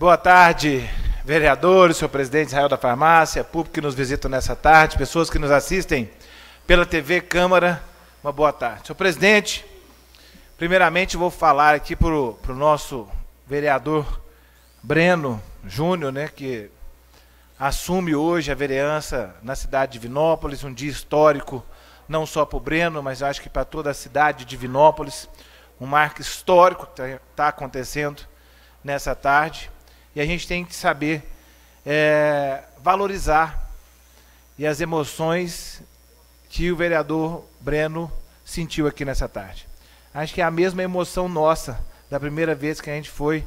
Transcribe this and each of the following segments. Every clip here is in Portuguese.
Boa tarde, vereadores, senhor presidente Israel da Farmácia, público que nos visita nessa tarde, pessoas que nos assistem pela TV Câmara, uma boa tarde. Senhor presidente, primeiramente vou falar aqui para o nosso vereador Breno Júnior, né, que assume hoje a vereança na cidade de Vinópolis, um dia histórico, não só para o Breno, mas acho que para toda a cidade de Vinópolis, um marco histórico que está tá acontecendo nessa tarde. E a gente tem que saber é, valorizar e as emoções que o vereador Breno sentiu aqui nessa tarde. Acho que é a mesma emoção nossa da primeira vez que a gente foi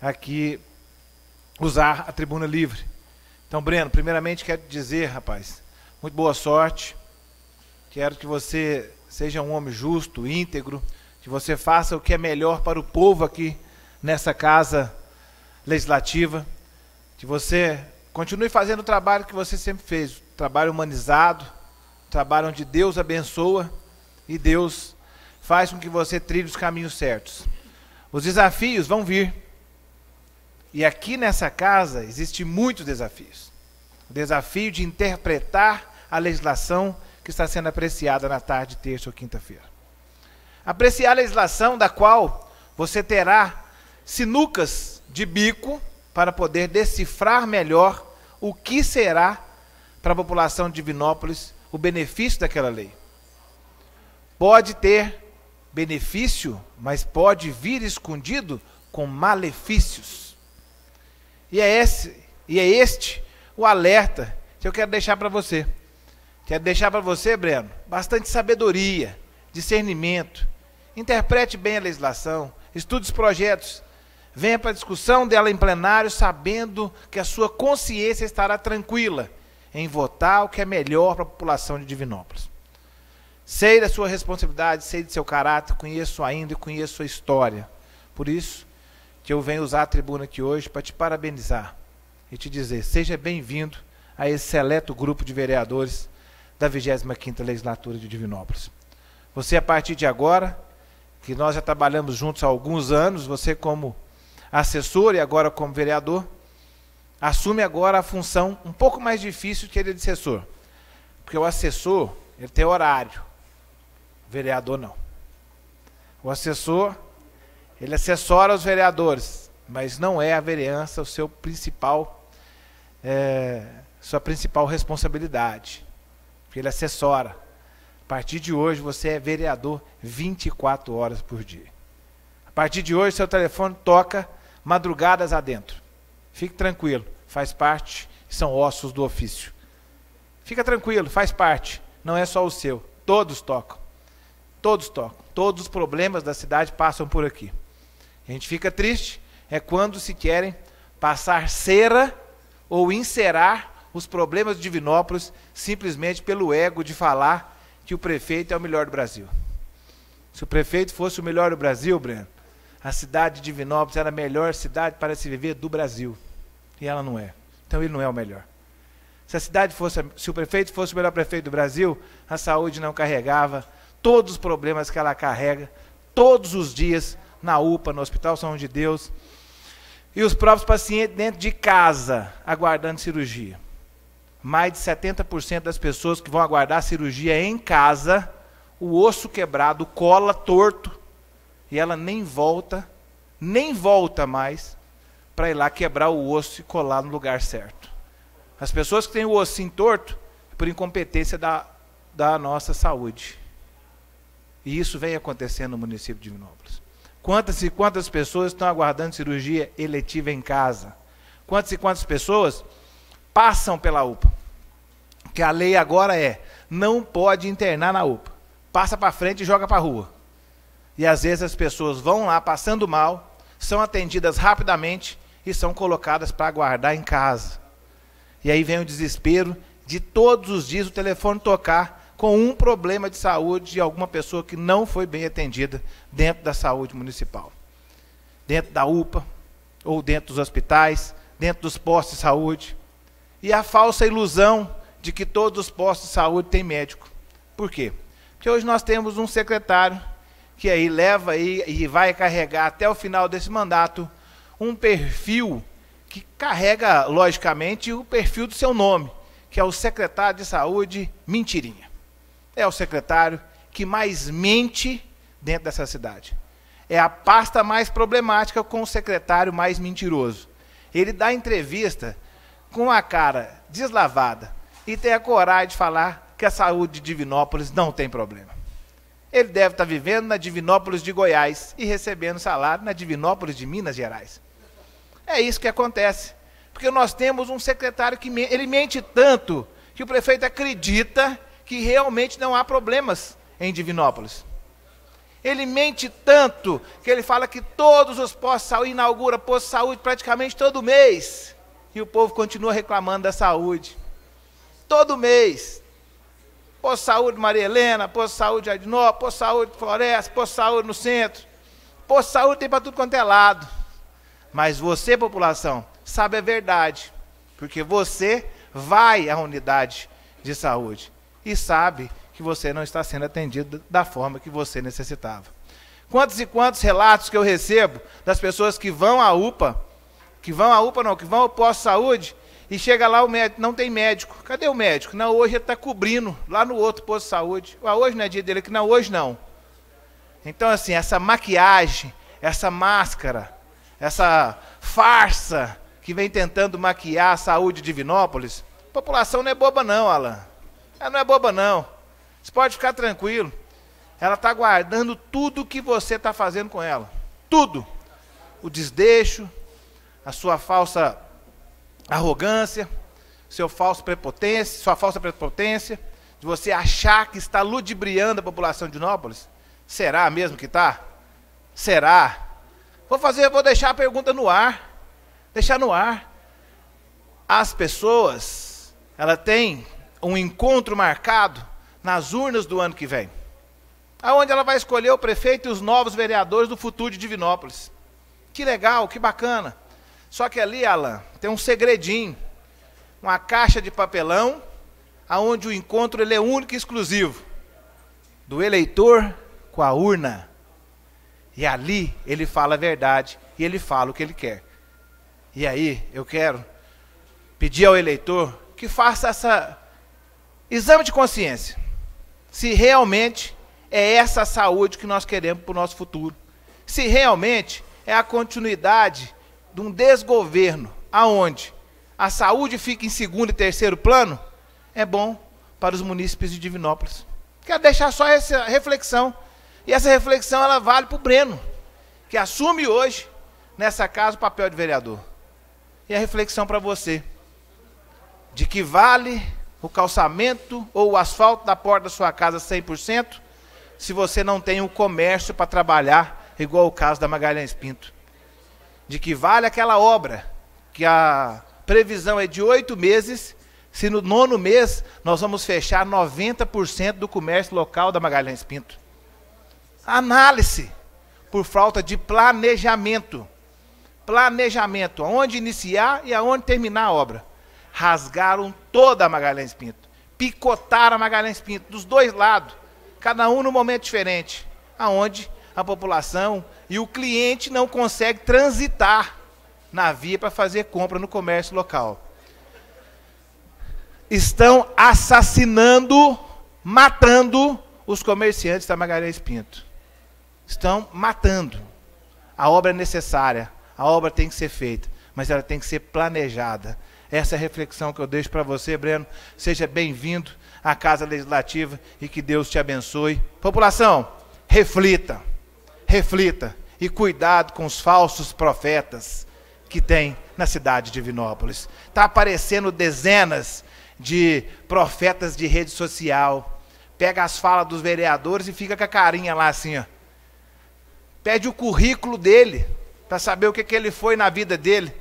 aqui usar a tribuna livre. Então, Breno, primeiramente quero dizer, rapaz, muito boa sorte. Quero que você seja um homem justo, íntegro, que você faça o que é melhor para o povo aqui nessa casa legislativa, que você continue fazendo o trabalho que você sempre fez, trabalho humanizado, trabalho onde Deus abençoa e Deus faz com que você trilhe os caminhos certos. Os desafios vão vir. E aqui nessa casa existem muitos desafios. O desafio de interpretar a legislação que está sendo apreciada na tarde, terça ou quinta-feira. Apreciar a legislação da qual você terá sinucas de bico para poder decifrar melhor o que será para a população de Divinópolis o benefício daquela lei. Pode ter benefício, mas pode vir escondido com malefícios. E é esse, e é este o alerta que eu quero deixar para você. Quero deixar para você, Breno, bastante sabedoria, discernimento. Interprete bem a legislação, estude os projetos, venha para a discussão dela em plenário, sabendo que a sua consciência estará tranquila em votar o que é melhor para a população de Divinópolis. Sei da sua responsabilidade, sei do seu caráter, conheço ainda e conheço sua história. Por isso, que eu venho usar a tribuna aqui hoje para te parabenizar e te dizer: seja bem-vindo a esse seleto grupo de vereadores da 25ª Legislatura de Divinópolis. Você, a partir de agora, que nós já trabalhamos juntos há alguns anos, você como assessor e agora como vereador, assume agora a função um pouco mais difícil que ele de assessor. Porque o assessor, ele tem horário. O vereador não. O assessor ele assessora os vereadores, mas não é a vereança o seu principal, é, sua principal responsabilidade. Ele assessora. A partir de hoje você é vereador 24 horas por dia. A partir de hoje seu telefone toca madrugadas adentro. Fique tranquilo, faz parte, são ossos do ofício. Fica tranquilo, faz parte, não é só o seu. Todos tocam. Todos tocam. Todos os problemas da cidade passam por aqui. A gente fica triste é quando se querem passar cera ou encerar os problemas de Divinópolis simplesmente pelo ego de falar que o prefeito é o melhor do Brasil. Se o prefeito fosse o melhor do Brasil, Breno, a cidade de Divinópolis era a melhor cidade para se viver do Brasil. E ela não é. Então ele não é o melhor. Se a cidade fosse, se o prefeito fosse o melhor prefeito do Brasil, a saúde não carregava todos os problemas que ela carrega todos os dias na UPA, no Hospital São de Deus, e os próprios pacientes dentro de casa, aguardando cirurgia. Mais de 70% das pessoas que vão aguardar cirurgia em casa, o osso quebrado, cola torto, e ela nem volta, nem volta mais para ir lá quebrar o osso e colar no lugar certo. As pessoas que têm o ossinho torto, por incompetência da, da nossa saúde. E isso vem acontecendo no município de Minópolis. Quantas e quantas pessoas estão aguardando cirurgia eletiva em casa? Quantas e quantas pessoas passam pela UPA? Que a lei agora é: não pode internar na UPA. Passa para frente e joga para a rua. E às vezes as pessoas vão lá passando mal, são atendidas rapidamente e são colocadas para aguardar em casa. E aí vem o desespero de todos os dias o telefone tocar com um problema de saúde de alguma pessoa que não foi bem atendida dentro da saúde municipal. Dentro da UPA, ou dentro dos hospitais, dentro dos postos de saúde. E a falsa ilusão de que todos os postos de saúde têm médico. Por quê? Porque hoje nós temos um secretário que aí leva aí e vai carregar até o final desse mandato um perfil que carrega, logicamente, o perfil do seu nome, que é o secretário de saúde Mentirinha. É o secretário que mais mente dentro dessa cidade. É a pasta mais problemática com o secretário mais mentiroso. Ele dá entrevista com a cara deslavada e tem a coragem de falar que a saúde de Divinópolis não tem problema. Ele deve estar vivendo na Divinópolis de Goiás e recebendo salário na Divinópolis de Minas Gerais. É isso que acontece. Porque nós temos um secretário que ele mente tanto que o prefeito acredita que realmente não há problemas em Divinópolis. Ele mente tanto que ele fala que todos os postos de saúde inaugura posto de saúde praticamente todo mês. E o povo continua reclamando da saúde. Todo mês. De saúde Maria Helena, de saúde Adinó, de saúde Floresta, de saúde no centro. De saúde tem para tudo quanto é lado. Mas você, população, sabe a verdade. Porque você vai à unidade de saúde e sabe que você não está sendo atendido da forma que você necessitava. Quantos e quantos relatos que eu recebo das pessoas que vão à UPA, que vão à UPA não, que vão ao posto de saúde, e chega lá o médico, não tem médico. Cadê o médico? Não, hoje ele está cobrindo, lá no outro posto de saúde. Ah, hoje não é dia dele, que não, hoje não. Então, assim, essa maquiagem, essa máscara, essa farsa que vem tentando maquiar a saúde de Divinópolis, a população não é boba não, Alan. Ela não é boba não. Você pode ficar tranquilo. Ela está guardando tudo que você está fazendo com ela. Tudo. O desdeixo, a sua falsa arrogância, seu falso prepotência, sua falsa prepotência, de você achar que está ludibriando a população de Nópolis. Será mesmo que está? Será? Vou fazer, vou deixar a pergunta no ar. Deixar no ar. As pessoas, ela tem um encontro marcado nas urnas do ano que vem. Aonde ela vai escolher o prefeito e os novos vereadores do futuro de Divinópolis. Que legal, que bacana. Só que ali, Alan, tem um segredinho. Uma caixa de papelão, aonde o encontro ele é único e exclusivo. Do eleitor com a urna. E ali ele fala a verdade e ele fala o que ele quer. E aí eu quero pedir ao eleitor que faça essa exame de consciência se realmente é essa saúde que nós queremos para o nosso futuro. Se realmente é a continuidade de um desgoverno, aonde a saúde fica em segundo e terceiro plano, é bom para os munícipes de Divinópolis. Quero deixar só essa reflexão. E essa reflexão ela vale para o Breno, que assume hoje, nessa casa, o papel de vereador. E a reflexão para você, de que vale o calçamento ou o asfalto da porta da sua casa 100%, se você não tem um comércio para trabalhar, igual o caso da Magalhães Pinto. De que vale aquela obra, que a previsão é de oito meses, se no nono mês nós vamos fechar 90% do comércio local da Magalhães Pinto. Análise por falta de planejamento. Planejamento, aonde iniciar e aonde terminar a obra rasgaram toda a Magalhães Pinto, picotaram a Magalhães Pinto, dos dois lados, cada um num momento diferente, aonde a população e o cliente não consegue transitar na via para fazer compra no comércio local. Estão assassinando, matando os comerciantes da Magalhães Pinto. Estão matando. A obra é necessária, a obra tem que ser feita, mas ela tem que ser planejada. Essa é a reflexão que eu deixo para você, Breno. Seja bem-vindo à Casa Legislativa e que Deus te abençoe. População, reflita, reflita e cuidado com os falsos profetas que tem na cidade de Vinópolis. Está aparecendo dezenas de profetas de rede social. Pega as falas dos vereadores e fica com a carinha lá assim, ó. Pede o currículo dele, para saber o que, que ele foi na vida dele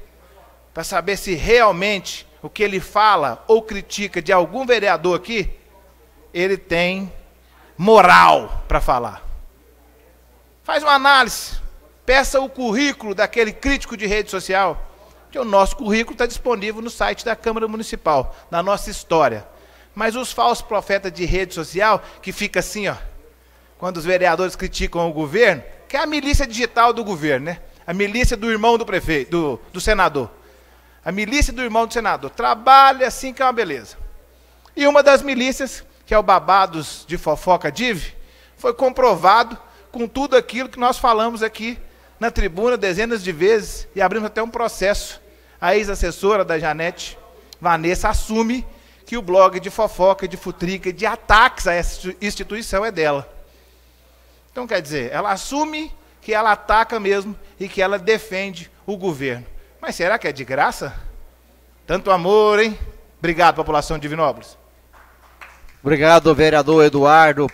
para saber se realmente o que ele fala ou critica de algum vereador aqui, ele tem moral para falar. Faz uma análise, peça o currículo daquele crítico de rede social, que o nosso currículo está disponível no site da Câmara Municipal, na nossa história. Mas os falsos profetas de rede social, que fica assim, ó, quando os vereadores criticam o governo, que é a milícia digital do governo, né? A milícia do irmão do prefeito, do, do senador. A milícia do irmão do senador. Trabalha assim que é uma beleza. E uma das milícias, que é o Babados de Fofoca Div, foi comprovado com tudo aquilo que nós falamos aqui na tribuna dezenas de vezes e abrimos até um processo. A ex-assessora da Janete, Vanessa, assume que o blog de fofoca, de futrica, de ataques a essa instituição é dela. Então, quer dizer, ela assume que ela ataca mesmo e que ela defende o governo. Mas será que é de graça? Tanto amor, hein? Obrigado, população de Divinópolis. Obrigado, vereador Eduardo.